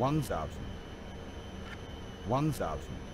One thousand.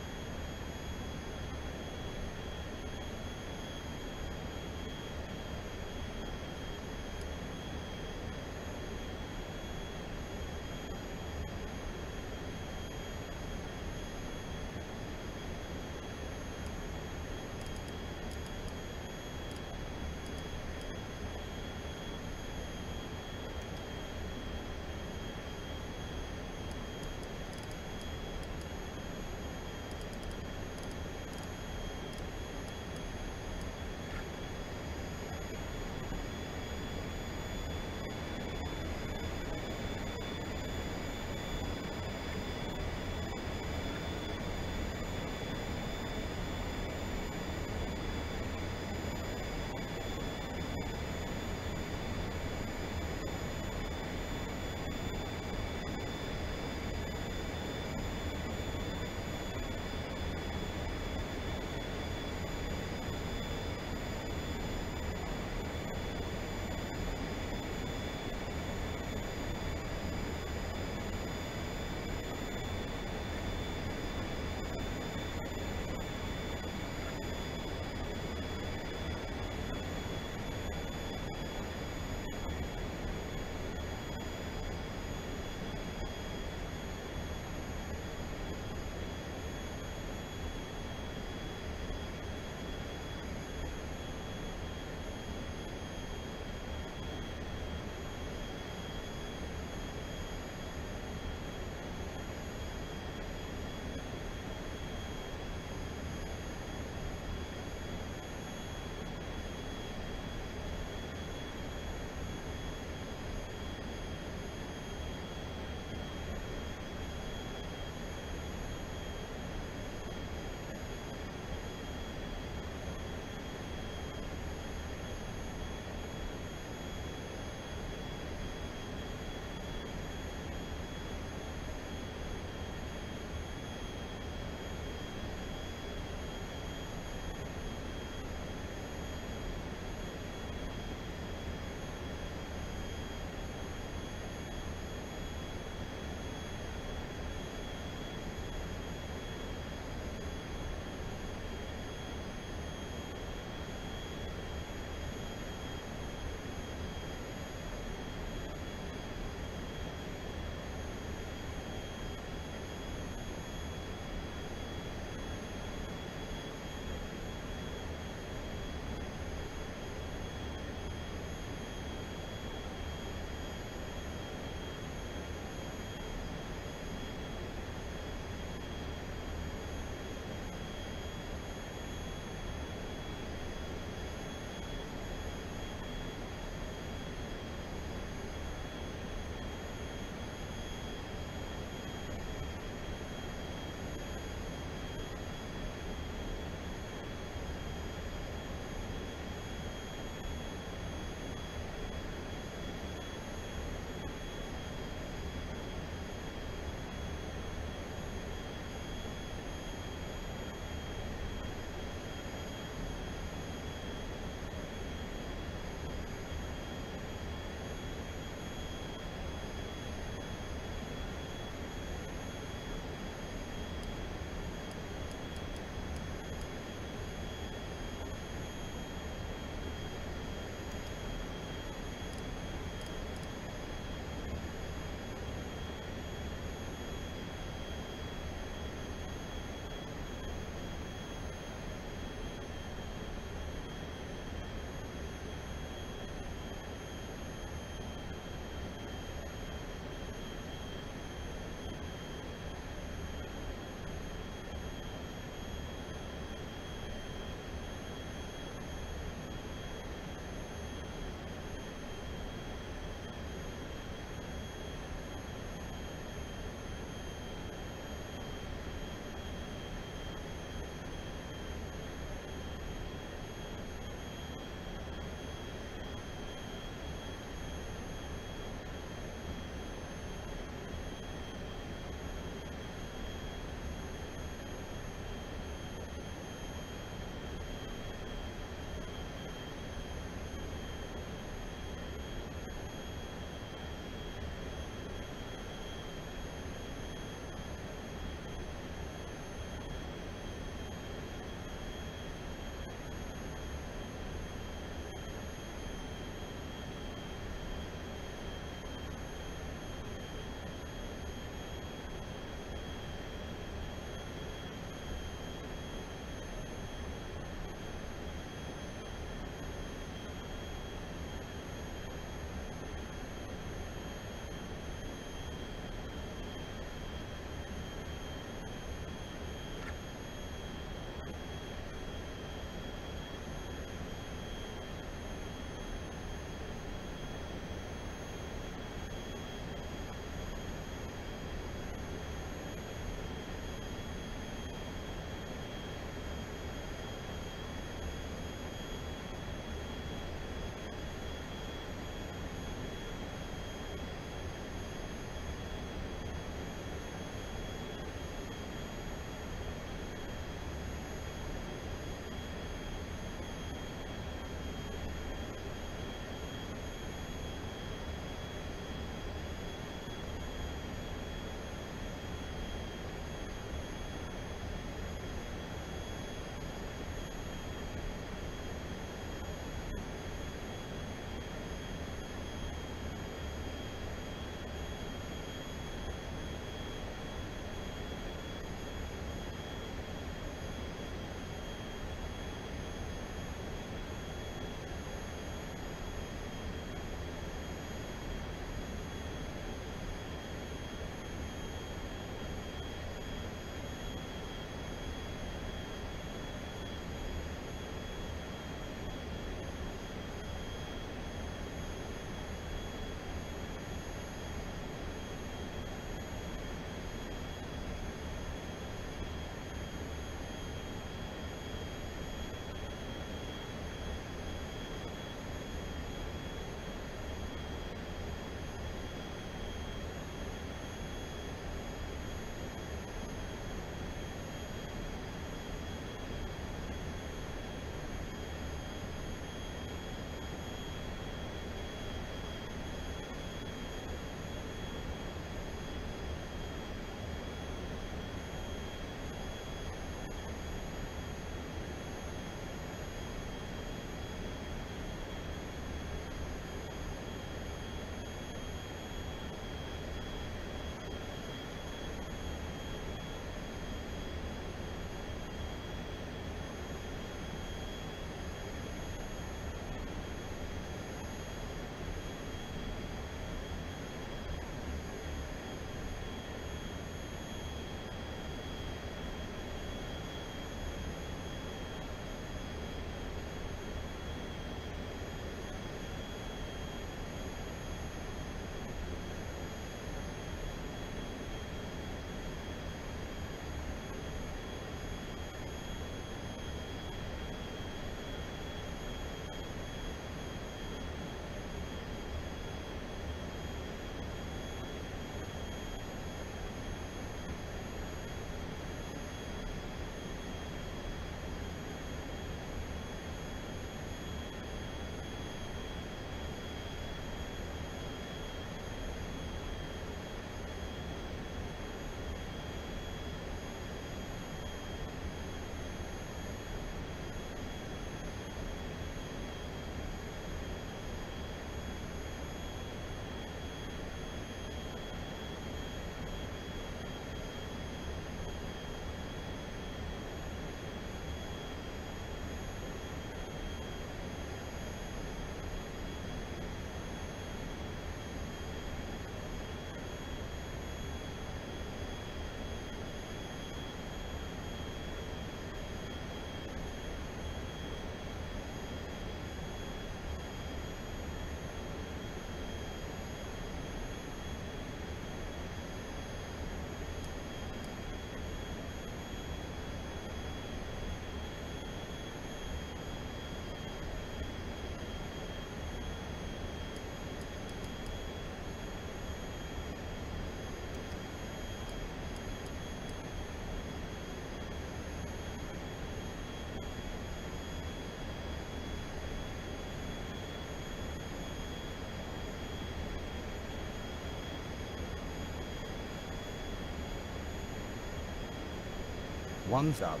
One thousand.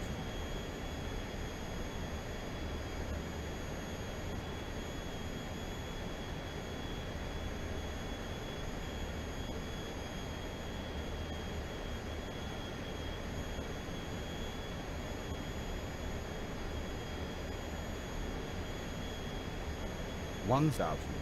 One thousand.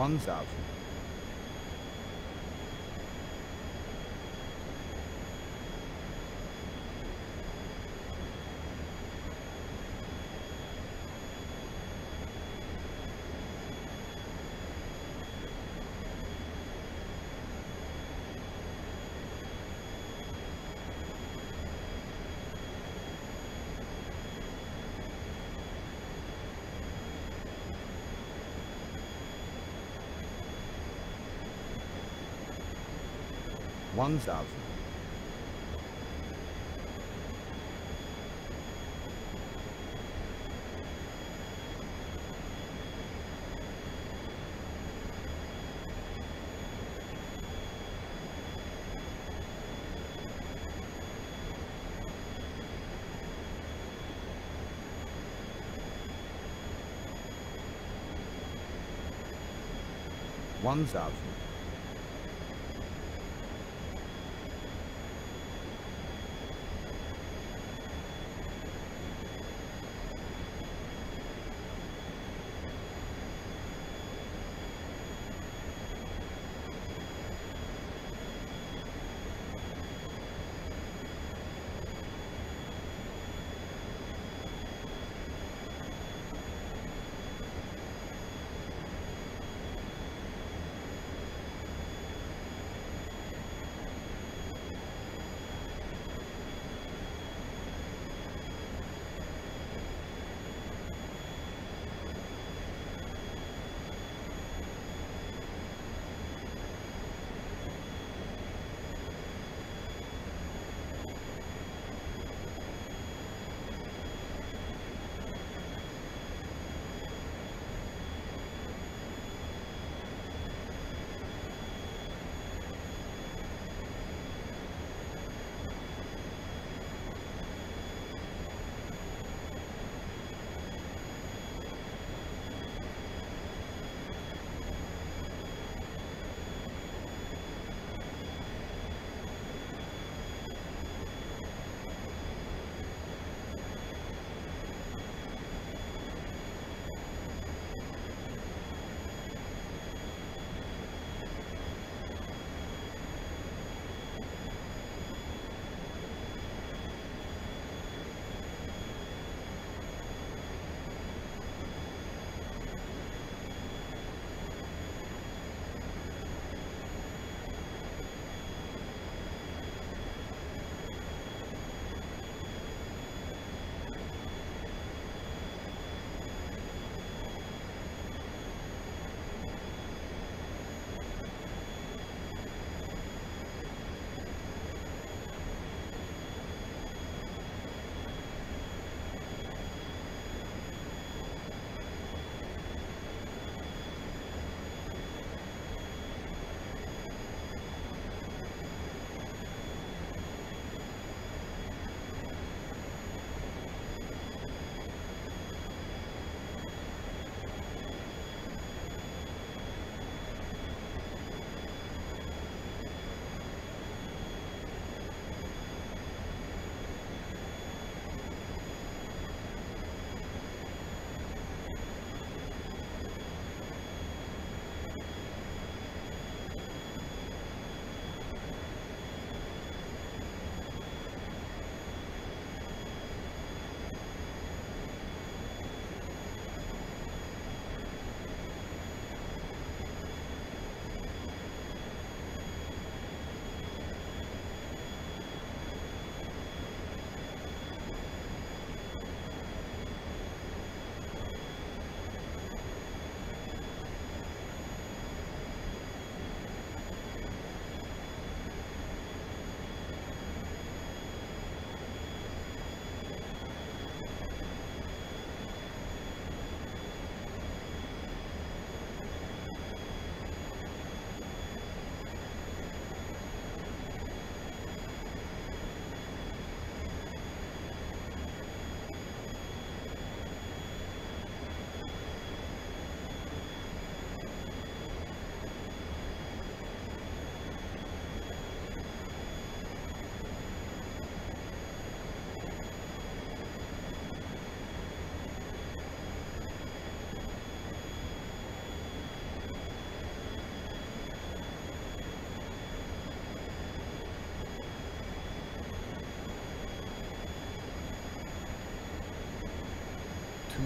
1,000. tons of. Ones of.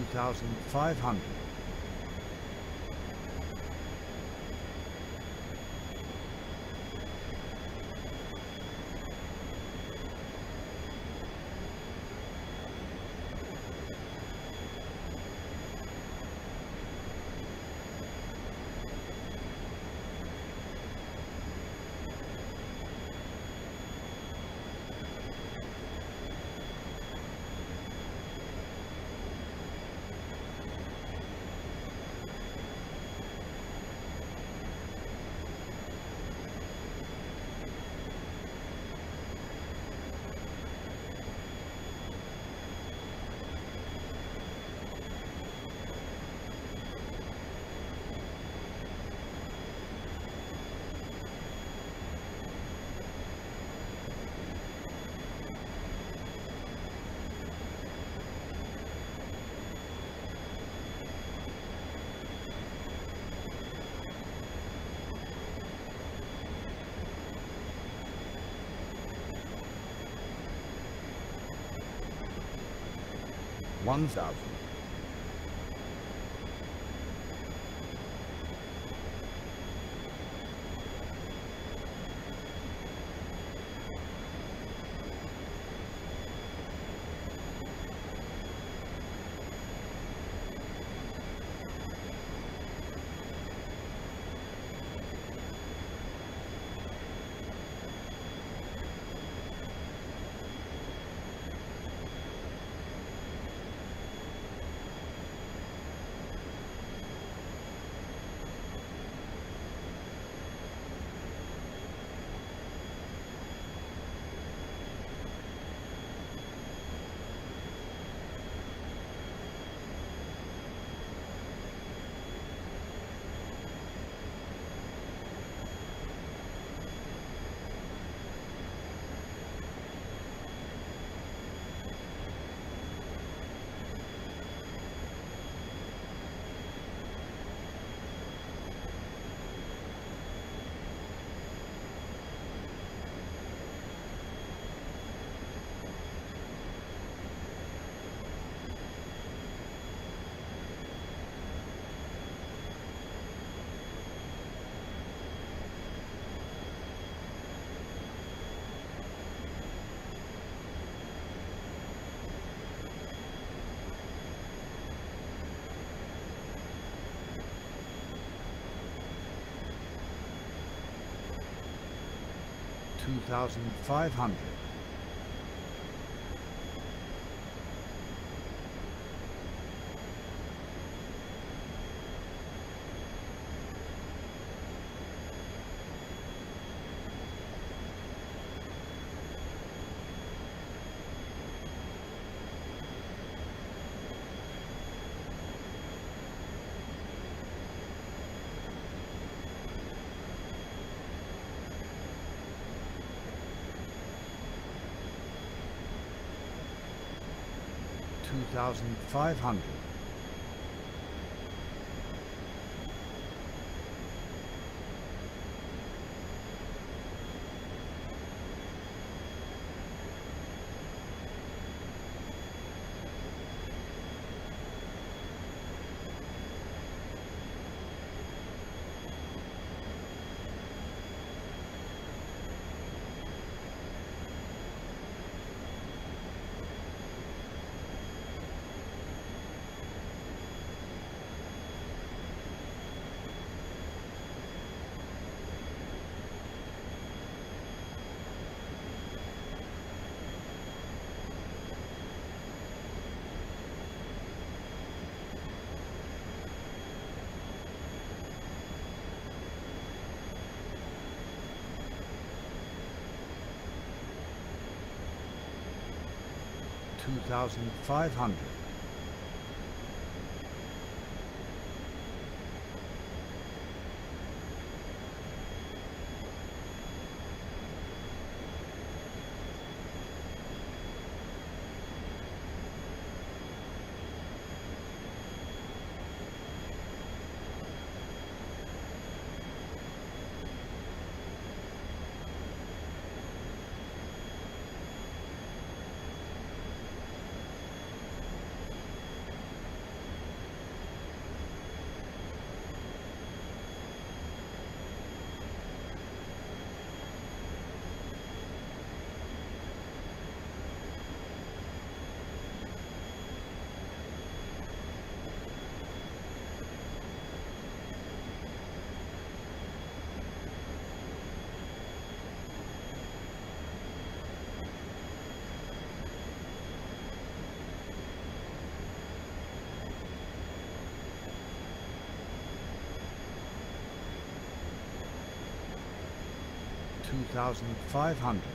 2,500. lungs out. 2,500. One thousand. 2,500.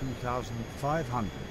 2,500.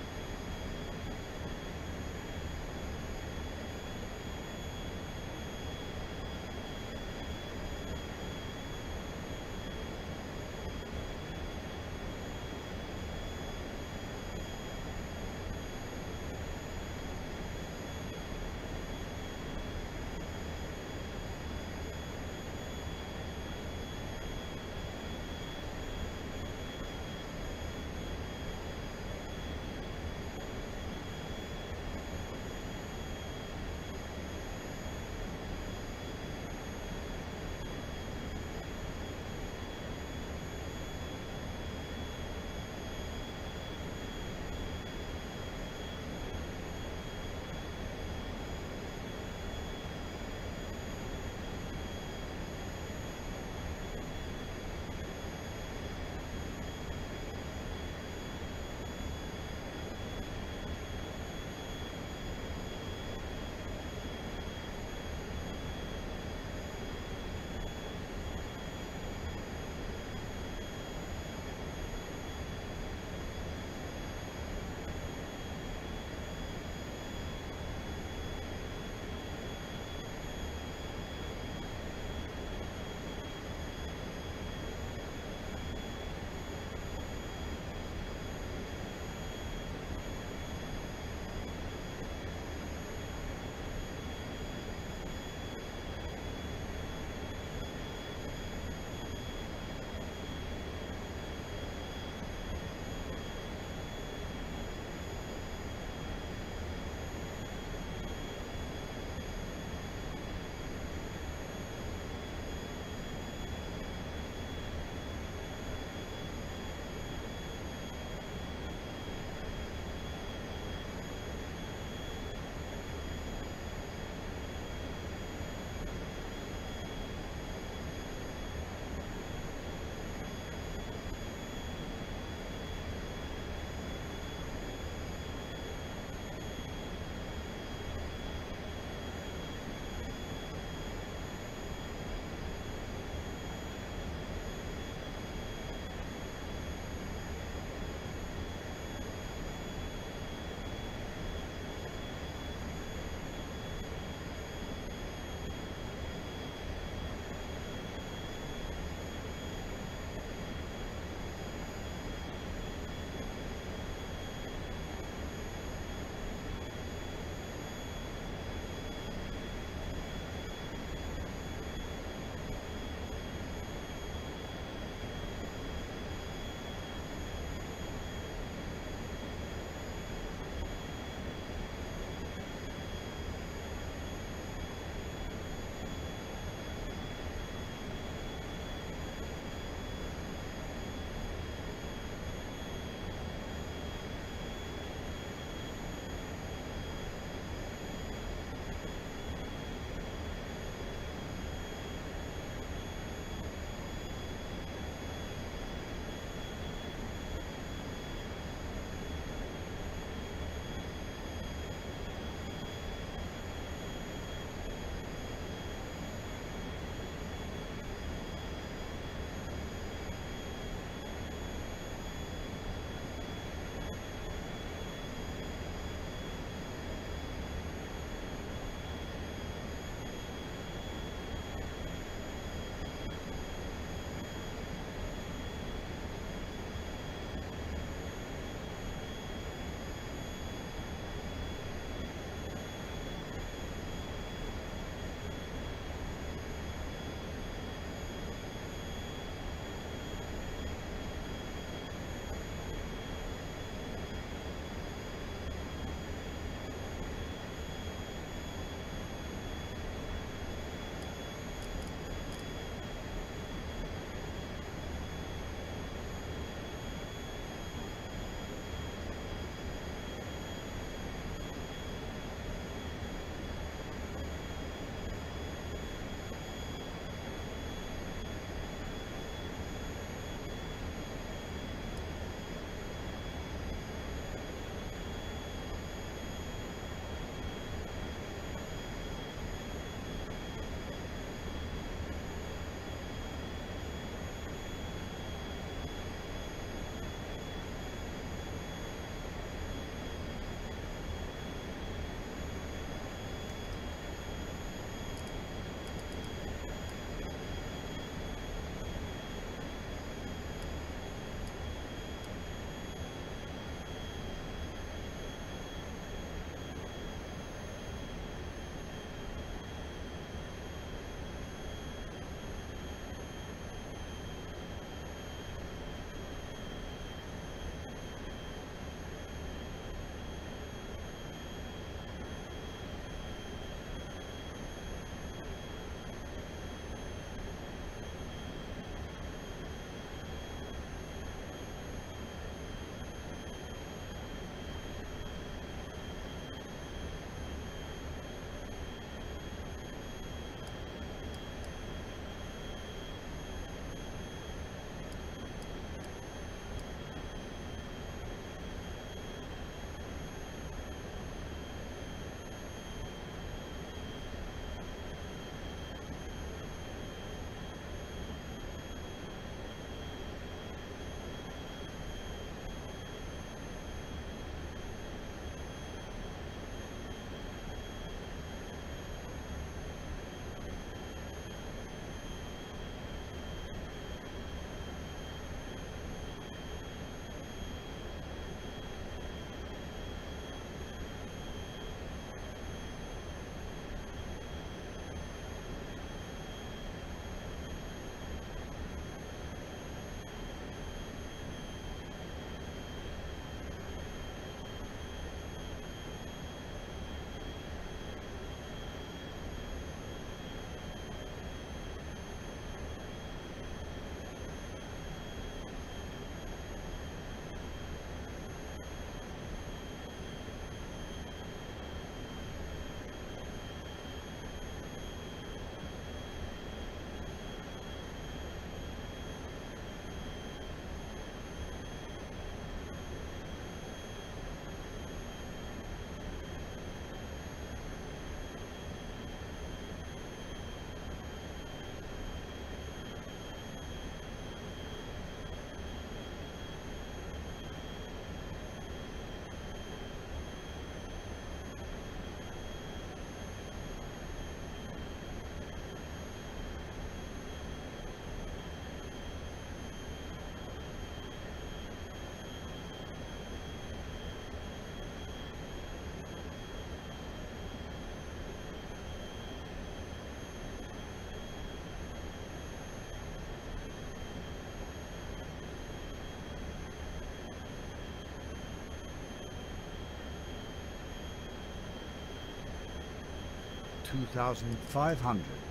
2,500.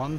One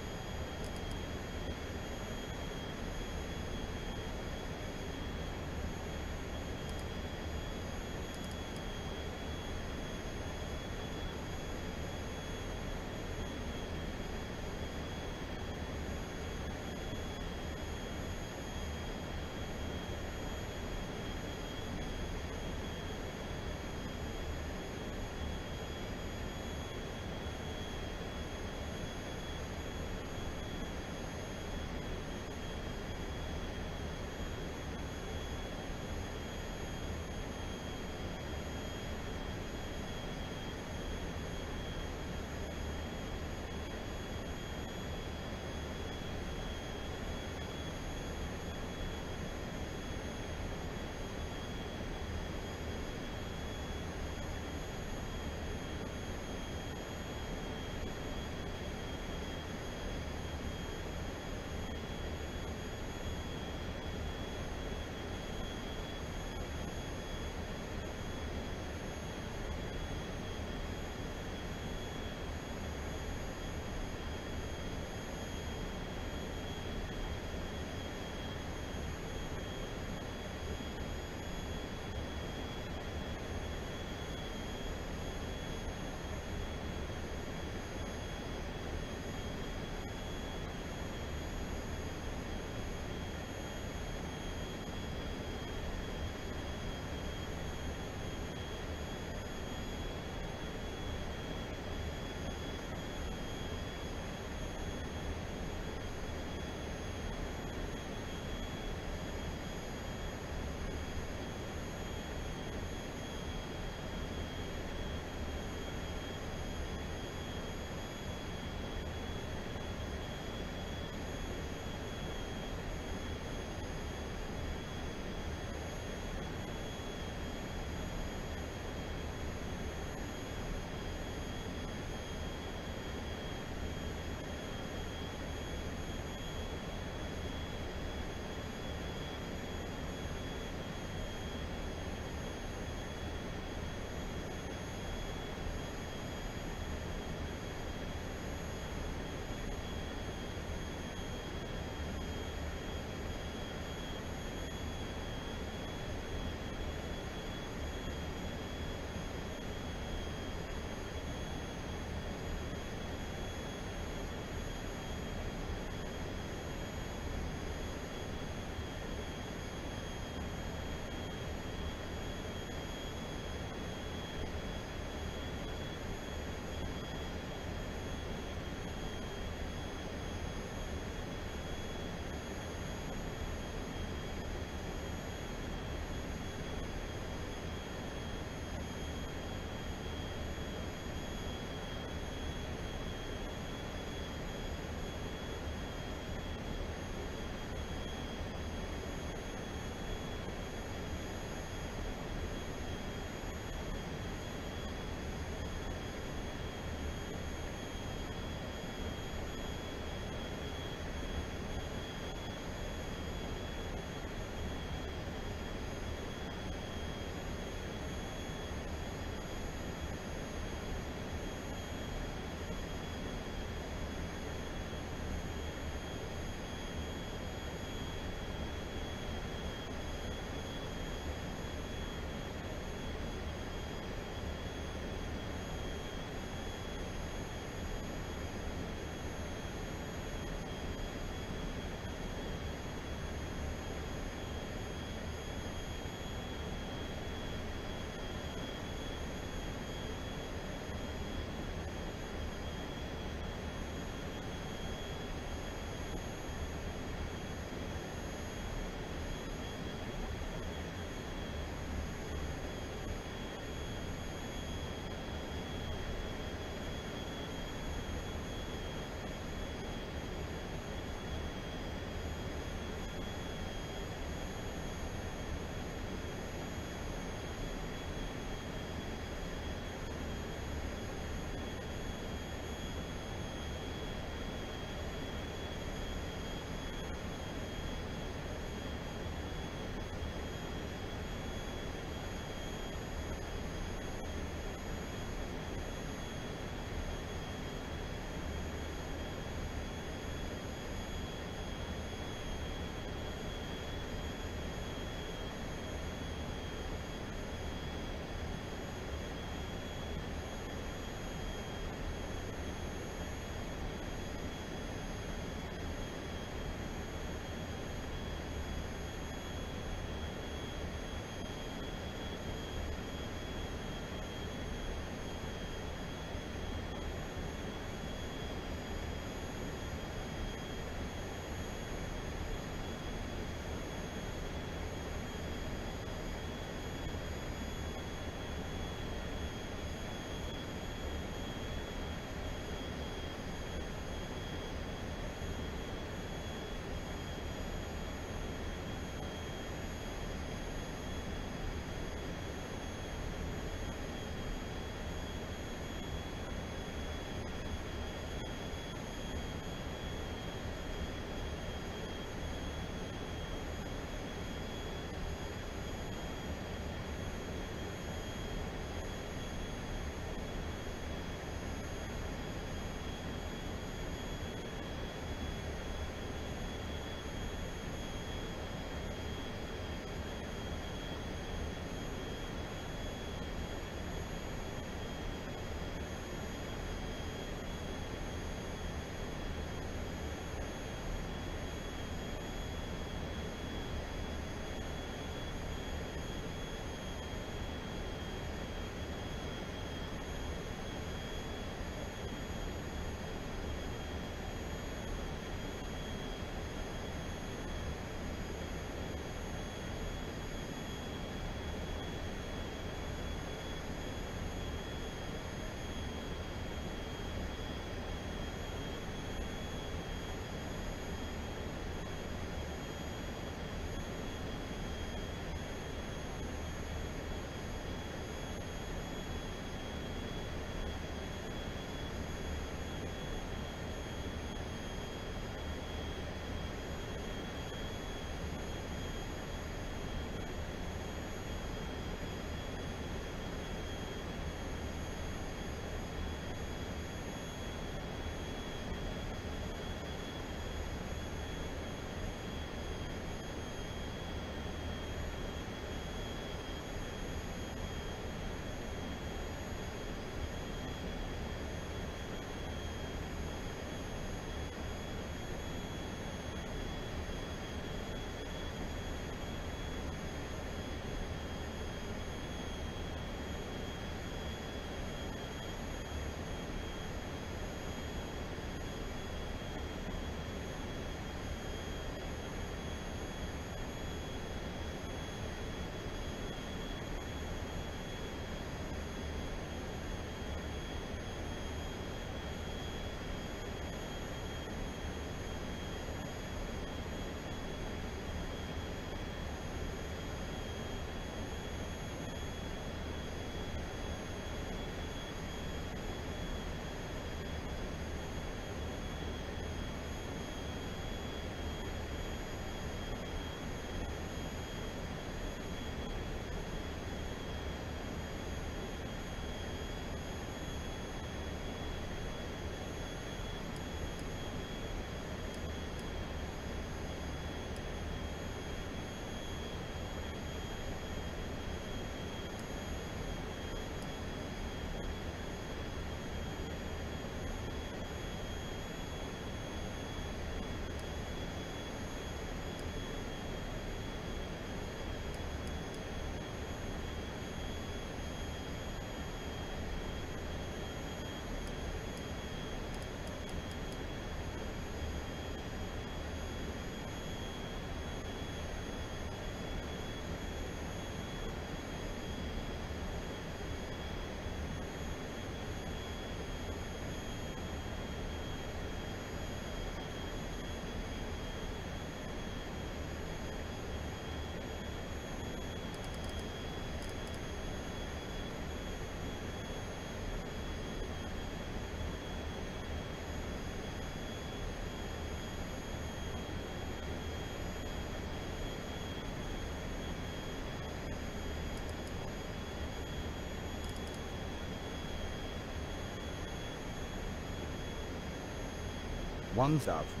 1,000.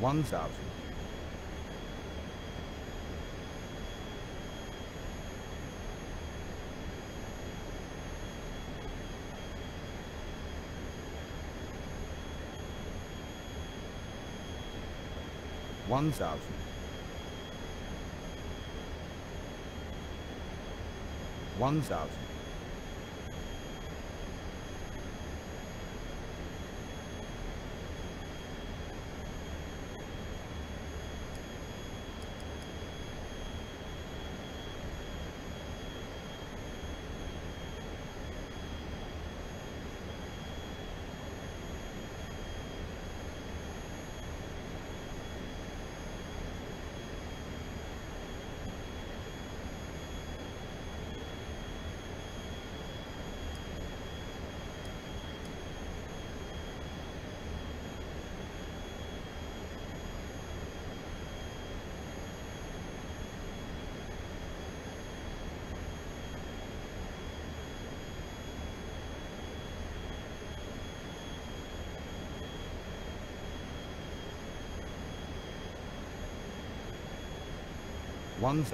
One thousand. one thousand, one thousand, one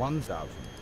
1,000.